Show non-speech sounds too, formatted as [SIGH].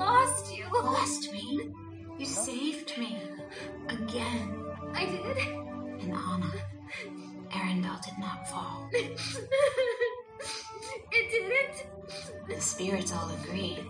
lost you. Lost me? You saved me. Again. I did. And Anna. Arendelle did not fall. [LAUGHS] it didn't. The spirits all agreed.